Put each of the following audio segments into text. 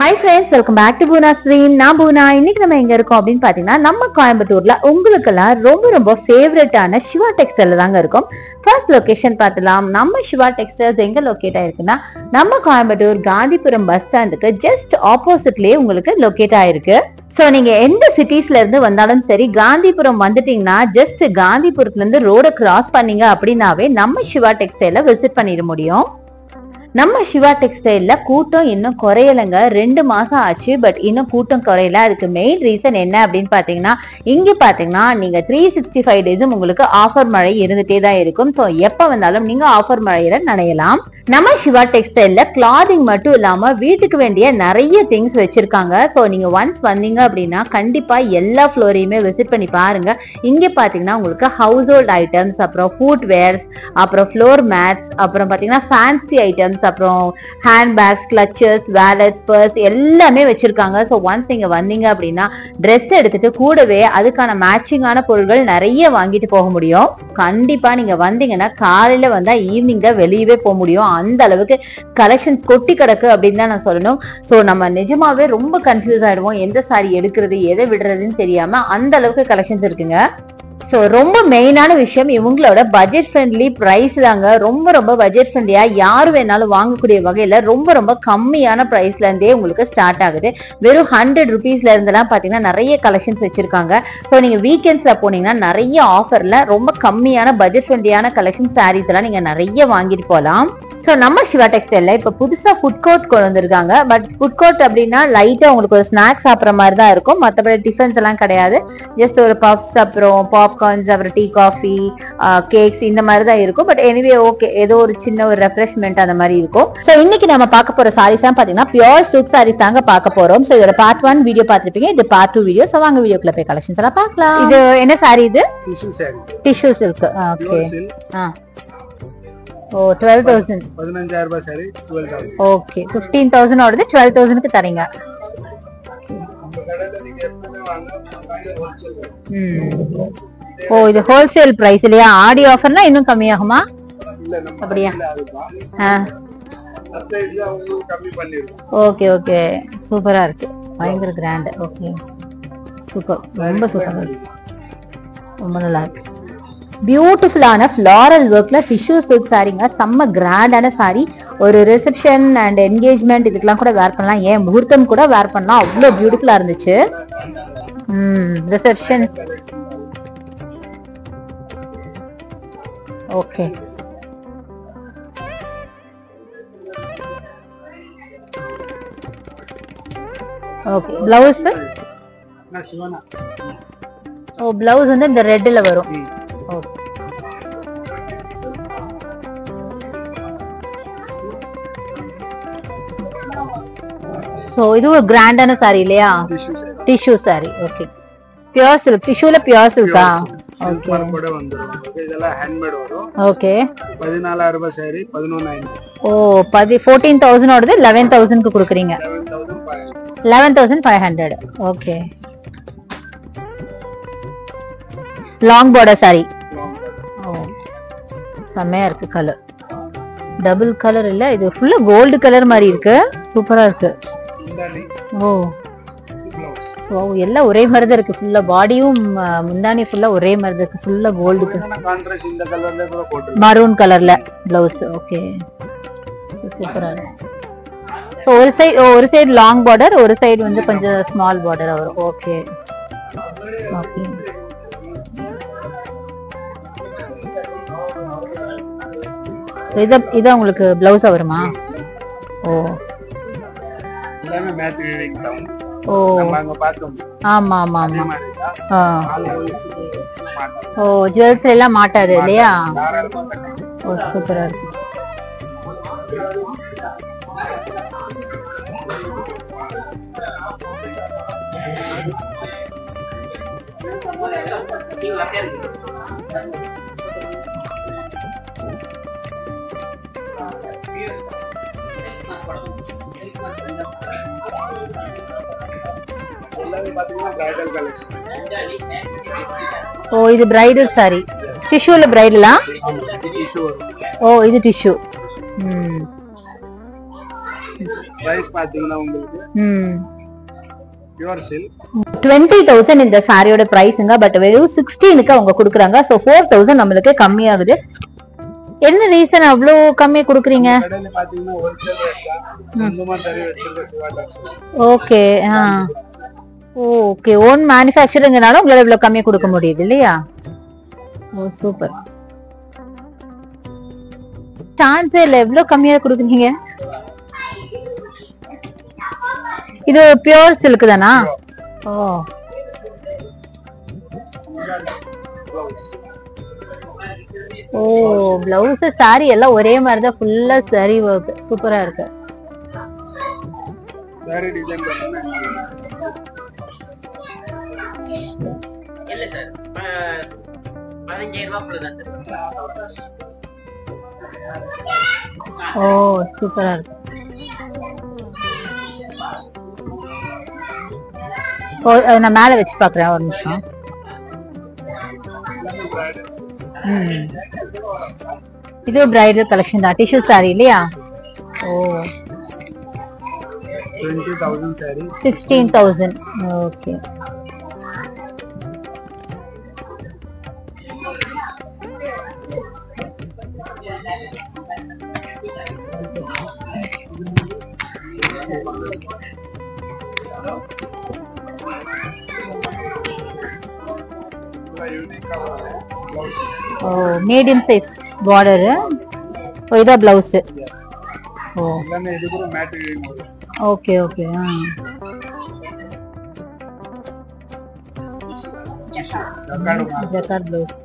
Hi friends welcome back to Poona stream நான் பூனா. இன்னைக்கு நம்ம எங்க இருக்கோம் அப்படின்னு பாத்தீங்கன்னா நம்ம கோயம்புத்தூர்ல உங்களுக்கெல்லாம் ரொம்ப ரொம்ப ஃபேவரட்டான சிவா டெக்ஸ்டைல தாங்க இருக்கும். ஃபர்ஸ்ட் லொகேஷன் பார்த்தலாம். நம்ம சிவா டெக்ஸ்டைல்ஸ் எங்க லொக்கேட் ஆயிருக்குன்னா நம்ம கோயம்புத்தூர் காந்திபுரம் பஸ் ஸ்டாண்டுக்கு ஜஸ்ட் ஆப்போசிட்லயே உங்களுக்கு லொக்கேட் ஆயிருக்கு. ஸோ நீங்க எந்த சிட்டிஸ்ல இருந்து வந்தாலும் சரி காந்திபுரம் வந்துட்டீங்கன்னா ஜஸ்ட் காந்திபுரத்துல இருந்து ரோட கிராஸ் பண்ணீங்க அப்படின்னாவே நம்ம சிவா டெக்ஸ்டைல விசிட் பண்ணிட முடியும். நம்ம சிவா டெக்ஸ்டைல்ல கூட்டம் இன்னும் குறையலைங்க. ரெண்டு மாசம் ஆச்சு பட் இன்னும் கூட்டம் குறையல. அதுக்கு மெயின் ரீசன் என்ன அப்படின்னு பாத்தீங்கன்னா இங்க பாத்தீங்கன்னா நீங்க த்ரீ சிக்ஸ்டி ஃபைவ் டேஸும் உங்களுக்கு ஆஃபர் மழை இருந்துட்டே தான் இருக்கும். ஸோ எப்ப வந்தாலும் நீங்க ஆஃபர் மழையில நனையலாம். நம்ம சிவா டெக்ஸ்டைல்ல கிளாதிங் மட்டும் இல்லாம வீட்டுக்கு வேண்டிய நிறைய திங்ஸ் வச்சிருக்காங்க. ஸோ நீங்க ஒன்ஸ் வந்தீங்க அப்படின்னா கண்டிப்பா எல்லா ஃப்ளோரையுமே விசிட் பண்ணி பாருங்க. இங்க பாத்தீங்கன்னா உங்களுக்கு ஹவுஸ் ஹோல்ட் ஐட்டம்ஸ் அப்புறம் ஃபுட் வேர்ஸ் அப்புறம் ஃப்ளோர் மேட்ஸ் அப்புறம் பாத்தீங்கன்னா ஃபேன்சி ஐட்டம்ஸ் அப்புறம் hand bags clutches wallets purse எல்லாமே வச்சிருக்காங்க. ஸோ ஒன்ஸ் இங்கே வந்தீங்க அப்படின்னா ட்ரெஸ் எடுத்துட்டு கூடவே அதுக்கான மேட்சிங்கான பொருட்கள் நிறைய வாங்கிட்டு போக முடியும். கண்டிப்பா நீங்க வந்தீங்கன்னா காலையில வந்தால் ஈவினிங் தான் வெளியவே போக முடியும். அந்த அளவுக்கு கலெக்ஷன்ஸ் கொட்டி கிடக்கு அப்படின்னு தான் நான் சொல்லணும். ஸோ நம்ம நிஜமாவே ரொம்ப கன்ஃபியூஸ் ஆயிடுவோம். எந்த சாரி எடுக்கிறது எதை விடுறதுன்னு தெரியாம அந்த அளவுக்கு கலெக்ஷன்ஸ் இருக்குங்க. ஸோ ரொம்ப மெயினான விஷயம் இவங்களோட பட்ஜெட் ஃப்ரெண்ட்லி ப்ரைஸ் தாங்க. ரொம்ப ரொம்ப பட்ஜெட் ஃப்ரெண்ட்லியாக யார் வேணாலும் வாங்கக்கூடிய வகையில ரொம்ப ரொம்ப கம்மியான ப்ரைஸ்ல இருந்தே உங்களுக்கு ஸ்டார்ட் ஆகுது. வெறும் ஹண்ட்ரட் ருபீஸ்ல இருந்தெல்லாம் பாத்தீங்கன்னா நிறைய கலெக்ஷன்ஸ் வச்சிருக்காங்க. ஸோ நீங்க வீக்கெண்ட்ஸ்ல போனீங்கன்னா நிறைய ஆஃபர்ல ரொம்ப கம்மியான பட்ஜெட் ஃப்ரெண்ட்லியான கலெக்ஷன் சாரீஸ் எல்லாம் நீங்கள் நிறைய வாங்கிட்டு போகலாம். ஸோ நம்ம சிவா டெக்ஸ்டைல்ல இப்போ புதுசா ஃபுட் கோர்ட் கொண்டு வந்திருக்காங்க. பட் ஃபுட் கோர்ட் அப்படின்னா லைட்டா உங்களுக்கு ஒரு ஸ்நாக்ஸ் சாப்பிட்ற மாதிரி தான் இருக்கும். மற்றபடி டிஃபன்ஸ் எல்லாம் கிடையாது. ஜஸ்ட் ஒரு பஃப்ஸ் அப்புறம் பாப்கார்ன்ஸ் அப்புறம் டீ காஃபி கேக்ஸ் இந்த மாதிரி தான் இருக்கும். பட் எனிவே ஓகே ஏதோ ஒரு சின்ன ஒரு ரெஃப்ரெஷ்மெண்ட் அந்த மாதிரி இருக்கும். ஸோ இன்னைக்கு நம்ம பார்க்க போற சாரீஸ் தான் பாத்தீங்கன்னா பியூர் சில்க் சாரீஸ் தாங்க பார்க்க போறோம். ஸோ இதோட பார்ட் ஒன் வீடியோ பார்த்துருப்பீங்க. இது பார்ட் டூ வீடியோ ஸோ வாங்க வீடியோக்குள்ள போய் கலெக்ஷன்ஸ் எல்லாம் பார்க்கலாம். இது என்ன சாரி இது? டிஷ்யூ சில்க் ஓகே ஆ. ஓ டுவெல் தௌசண்ட் பதினஞ்சாயிரம் ரூபாய் sari twelve thousand okay fifteen thousand ஓடுது டுவெல் தௌசண்ட்க்கு தரீங்க. ம். ஓ இது ஹோல்சேல் பிரைஸ் இல்லையா? ஆடி ஆஃபர்னா இன்னும் கம்மியாகுமா? அப்படியா? ஆ. ஓகே ஓகே சூப்பரா இருக்கு. பயங்கர கிராண்ட் ஓகே சூப்பர் ரொம்ப சூப்பரா இருக்கு. ரொம்ப நல்லா இருக்கு. பியூட்டிஃபுல்லான ஃப்ளாரல் ஒர்க்ல டிஷ்யூ சில்க் சாரீங்க செம்ம கிராண்டான சாரி ஒரு ரிசப்ஷன் அண்ட் என்கேஜ்மெண்ட் இதுக்கெல்லாம் கூட வேர் பண்ணலாம். ஏன் முகூர்த்தம் கூட வேர் பண்ணலாம். அவ்வளோ பியூட்டிஃபுல்லா இருந்துச்சு. ம் ரிசப்ஷன் ஓகே ஓகே பிளவுஸ் ஓ பிளவுஸ் வந்து இந்த ரெட்ல வரும். சோ இது ஒரு கிராண்டான சாரி இல்லையா? Tissue sari okay pure silk டிஷ்யூல pure சில்கா ஓகே கூட வந்துரும். இதெல்லாம் ஹேண்ட்மேட் வரும். ஓகே பதினாலாயிரம் ரூபாய் சாரி பதினொன்னாயிரம் ஓ பதி ஃபோர்டீன் தௌசண்ட் ஓடுது லெவன் தௌசண்ட்க்கு கொடுக்குறீங்க. Eleven thousand five eleven thousand five hundred okay long border sari ஓ செம்மையா இருக்கு கலர் டபுள் கலர் இல்ல இது ஃபுல்லா கோல்டு கலர் மாதிரி இருக்கு. சூப்பரா இருக்கு. ஓ. ஸோ எல்லாம் ஒரே மாதிரி தான் இருக்கு ஃபுல்லா பாடியும் முந்தானி ஃபுல்லா ஒரே மாதிரி தான் இருக்கு ஃபுல்லா கோல்டு மரூன் கலர்ல பிளவுஸ் ஓகே சூப்பரா இருக்கு. ஸோ ஒரு சைடு ஒரு சைடு லாங் பார்டர் ஒரு சைடு வந்து கொஞ்சம் ஸ்மால் பார்டர் வரும். ஓகே ஓகே இத இத உங்களுக்கு பிளவுஸா வருமா? ஓ. எல்லாமே மேட்ச் வைக்கலாம் ஓ. நம்ம அங்க பார்த்தோம். ஆமா ஆமா அதே ஆமா மாதிரி தான். ஆ. ஆள் வயசுக்கு மாட்டோம். ஓ ஜுவல்ஸ் எல்லாம் மாட்டாது இல்லையா? தாராளமா கட்டலாம் ஓ சூப்பரா இருக்கு. எல்லாமே பாத்தீங்கன்னா பிரைடல் கலெக்ஷன் ஓ இது பிரைடல் சாரி டிஷ்யூல பிரைடலா ஓ இது டிஷ்யூ ம். பிரைஸ் பாத்தீங்கன்னா உங்களுக்கு ம். பியூர் சில்க் டுவெண்ட்டி தௌசண்ட் இந்த சாரியோட பிரைஸுங்க பட் வெறும் சிக்ஸ்டீனுக்கு அவங்க கொடுக்குறாங்க. ஸோ ஃபோர் தௌசண்ட் நம்மளுக்கு கம்மியாகுது. என்ன ரீசன் அவ்வளோ கம்மியா கொடுக்குறீங்க? ஓகே ஆ. ஓகே ஓன் மேனுஃபேக்சருங்கனால உங்களால இவ்வளவு கம்மியா கொடுக்க முடியுது இல்லையா? ஓ சூப்பர் சான்ஸே இல்ல. எவ்வளவு கம்மியா கொடுக்குறீங்க? இது பியூர் சில்க் தானா? ஓ. ஓ பிளவுஸ் சாரி எல்லாம் ஒரே மாதிரி தான் ஃபுல்லா சரி ஒர்க் சூப்பரா இருக்கு. ஓ சூப்பரா இருக்கு. நான் மேல வச்சு பாக்குறேன் ஒரு நிமிஷம். எல்லாமே பிராண்டட் ம் இது பிரைடல் கலெக்ஷன் தான் டிஷ்யூ சாரி இல்லையா ஓ twenty thousand sari sixteen thousand okay யூனிக்கா வரும் பிளவுஸ்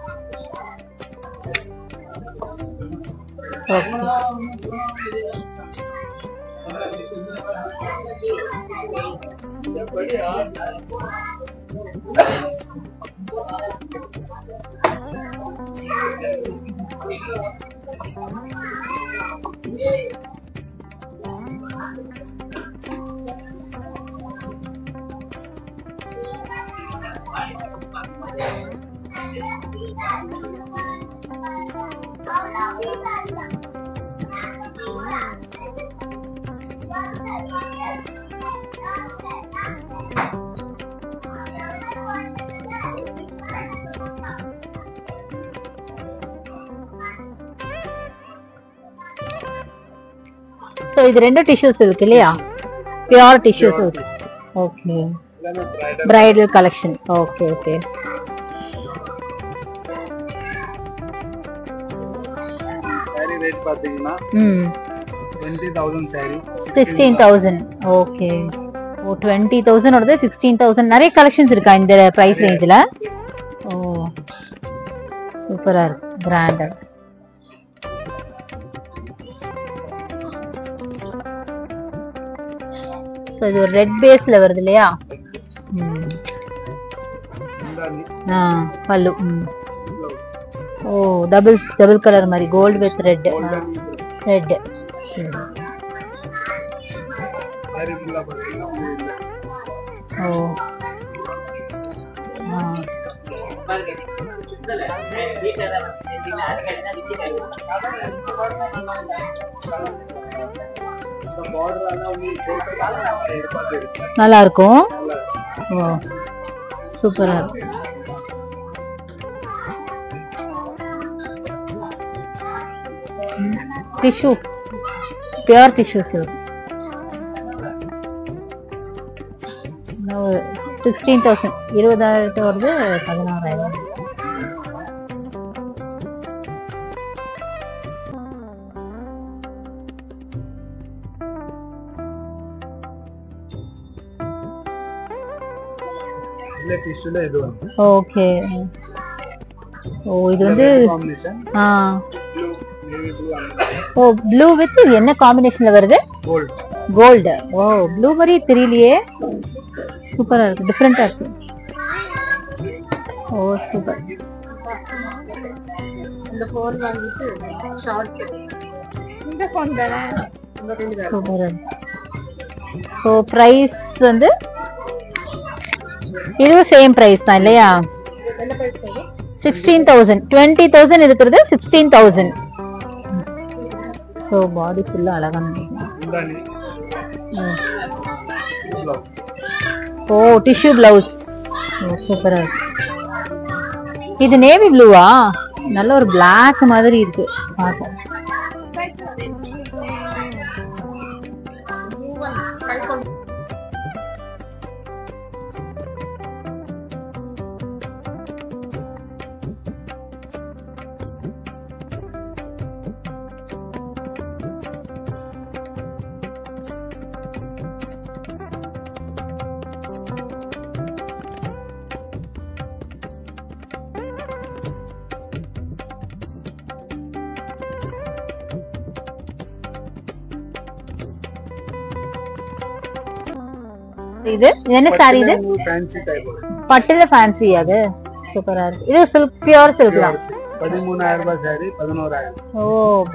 ஓ மீடியம் சைஸ் ஸோ இது ரெண்டு டிஷ்யூஸ் இருக்கு இல்லையா? Pure tissues okay bridal collection okay okay rate பாத்தீங்கன்னா ம். Twenty thousand sari sixteen thousand okay ஓ டுவெண்ட்டி தௌசண்ட் வருது சிக்ஸ்டீன் தௌசண்ட் நிறைய கலெக்ஷன்ஸ் இருக்கா இந்த ப்ரைஸ் ரேஞ்சில் ஓ. சூப்பரா இருக்கு. பிராண்டட் ஸோ இது ஒரு ரெட் பேஸ்ல வருது இல்லையா? ஆ பல்லு. ஓ டபுள் டபுள் கலர் மாதிரி கோல்டு வித் ரெட் ரெட் ஓ. ஆ. இந்த border ஆனா உங்களுக்கு total எதிர்பார்த்து இருக்கு. நல்லா இருக்கும் நல்லா இருக்கு. ஓ சூப்பரா இருக்கு tissue pure tissues sixteen thousand இருபதாயிரத்து வருது பதினாறாயிரம் இது வந்து. ஓகே ஓ இது வந்து ஆ. ஓ ப்ளூ வித் என்ன காம்பினேஷன்ல வருது? கோல்ட் கோல்டு ஓ ப்ளூ மாதிரி தெரியலையே. சூப்பரா இருக்கு. டிஃப்ரெண்டா இருக்கு. ஓ சூப்பர் இந்த போன் வாங்கிட்டு ஷார்ட் இந்த போன் தானே? சூப்பர் ஸோ ப்ரைஸ் வந்து இதுவும் சேம் பிரைஸ் தான் இல்லையா? சிக்ஸ்டீன் தௌசண்ட் டுவெண்ட்டி தௌசண்ட் இருக்கிறது சிக்ஸ்டீன் தௌசண்ட் ஸோ பாடி ஃபுல்லாக அழகான. ஓ டிஷ்யூ பிளவுஸ் சூப்பரா இருக்கு. இது நேவி ப்ளூவா நல்ல ஒரு Black மாதிரி இருக்கு. பார்க்க இது? என்ன சாரி இது. பட்டுல ஃபேன்சி அது? சூப்பரா இருக்கு. இது சில்க் பியூர் சில்க் தான் பதிமூணாயிரம் ரூபாய் சாரி பதினோராயிரம். ஓ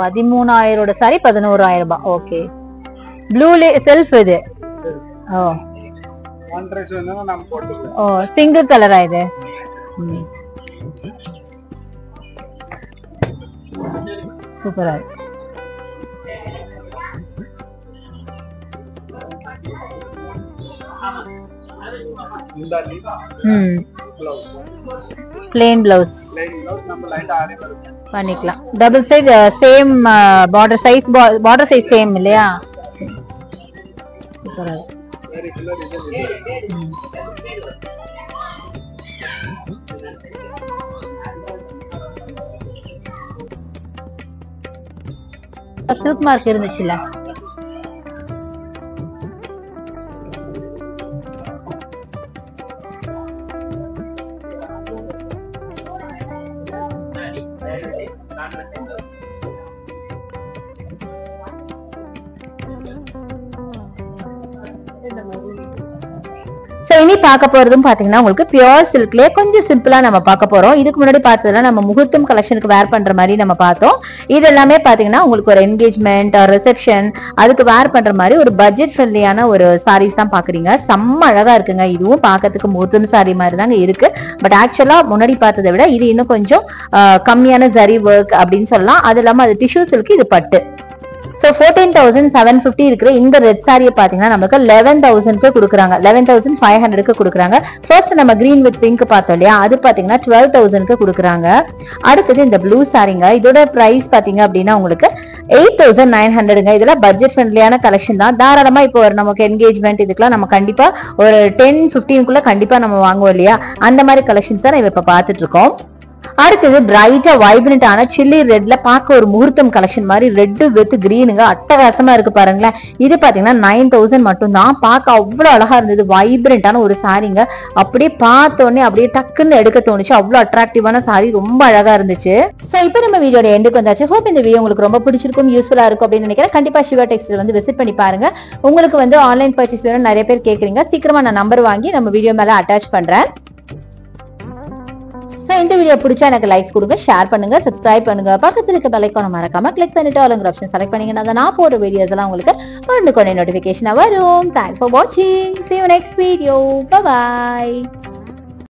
பதிமூணாயிரோட சாரி பதினோராயிரம் ரூபாய். ஓகே ப்ளூலே செல்ஃப் இது? ஓ. ஓ சிங்கிள் கலரா இது. சூப்பரா இருக்கு. Plain blouse. பண்ணிக்கலாம். Double side same border size border size same இல்லையா. சில்க் மார்க் இருந்துச்சுல்ல Bye. சோ இனி பார்க்க போறதும் பாத்தீங்கன்னா உங்களுக்கு பியூர் சில்க்லயே கொஞ்சம் சிம்பிளா நம்ம பார்க்க போறோம். இதுக்கு முன்னாடி பார்த்ததுல நம்ம முகூர்த்தம் கலெக்ஷனுக்கு வேர் பண்ற மாதிரி நம்ம பார்த்தோம். இது எல்லாமே பாத்தீங்கன்னா உங்களுக்கு ஒரு என்கேஜ்மெண்ட் ரிசப்ஷன் அதுக்கு வேர் பண்ற மாதிரி ஒரு பட்ஜெட் ஃப்ரெண்ட்லியான ஒரு சாரீஸ் தான் பாக்குறீங்க. செம்ம அழகா இருக்குங்க. இதுவும் பார்க்கறதுக்கு முகூர்த்தம் சாரி மாதிரி தாங்க இருக்கு. பட் ஆக்சுவலா முன்னாடி பார்த்ததை விட இது இன்னும் கொஞ்சம் கம்மியான ஜரி ஒர்க் அப்படின்னு சொல்லலாம். அது இல்லாம அது டிஷ்யூ சில்க் இது பட்டு. So fourteen thousand seven fifty இருக்கிற இந்த ரெட் சாரியை பார்த்தீங்கன்னா நமக்கு லெவன் தௌசண்ட்க்கு கொடுக்குறாங்க. லெவன் தௌசண்ட் ஃபைவ் ஹண்ட்ரட்க்கு கொடுக்குறாங்க. ஃபர்ஸ்ட் நம்ம கிரீன் வித் பிங்க் பார்த்தோம் இல்லையா? அது பார்த்தீங்கன்னா டுவெல் தௌசண்ட்க்கு கொடுக்குறாங்க. அடுத்தது இந்த ப்ளூ சாரிங்க இதோட ப்ரைஸ் பார்த்தீங்க அப்படின்னா உங்களுக்கு எயிட் தௌசண்ட் நைன் ஹண்ட்ரடுங்க இதெல்லாம் பட்ஜெட் ஃப்ரெண்ட்லியான கலெக்ஷன் தான். தாராளமா இப்போ ஒரு நமக்கு என்கேஜ்மெண்ட் இதுக்கெல்லாம் நம்ம கண்டிப்பா ஒரு டென் ஃபிஃப்டீனுக்குள்ளே கண்டிப்பா நம்ம வாங்குவோம் இல்லையா? அந்த மாதிரி கலெக்ஷன்ஸ் தான் நம்ம இப்போ பார்த்துட்டு இருக்கோம். அடுத்தது பிரைட்டா வைப்ரண்டான சில்லி ரெட்ல பார்க்க ஒரு முகூர்த்தம் கலெக்ஷன் மாதிரி ரெட் வித் கிரீனுங்க அட்டகாசமா இருக்கு பாருங்களேன். இது பாத்தீங்கன்னா நைன் தௌசண்ட் மட்டும் தான். பார்க்க அவ்வளவு அழகா இருந்தது. வைப்ரண்டான ஒரு சாரிங்க அப்படியே பார்த்தோன்னே அப்படியே டக்குன்னு எடுக்க தோணுச்சு. அவ்வளவு அட்ராக்டிவான சாரி ரொம்ப அழகா இருந்துச்சு. சோ இப்போ நம்ம வீடியோட எண்டுக்கு வந்தாச்சு. ஹோப் இந்த வீடியோ உங்களுக்கு ரொம்ப பிடிச்சிருக்கும் யூஸ்ஃபுல்லா இருக்கும் அப்படின்னு நினைக்கிறேன். கண்டிப்பா சிவா டெக்ஸ்டைல் வந்து விசிட் பண்ணி பாருங்க. உங்களுக்கு வந்து ஆன்லைன் பர்ச்சேஸ் வேணும் நிறைய பேர் கேக்குறீங்க. சீக்கிரமா நான் நம்பர் வாங்கி நம்ம வீடியோ மேல அட்டாச் பண்றேன். ஸோ இந்த வீடியோ பிடிச்சா எனக்கு லைக்ஸ் கொடுங்க ஷேர் பண்ணுங்க சப்ஸ்கிரைப் பண்ணுங்க. பக்கத்துல இருக்க தலைக்கான மறக்காம கிளிக் பண்ணிட்டு ஆளுங்கிற ஆப்ஷன் செலக்ட் பண்ணீங்கன்னா நான் போடுற வீடியோஸ் எல்லாம் உங்களுக்கு உடனுக்குடனே நோட்டிஃபிகேஷன் வரும். தேங்க்ஸ் ஃபார் வாட்சிங் see you next video bye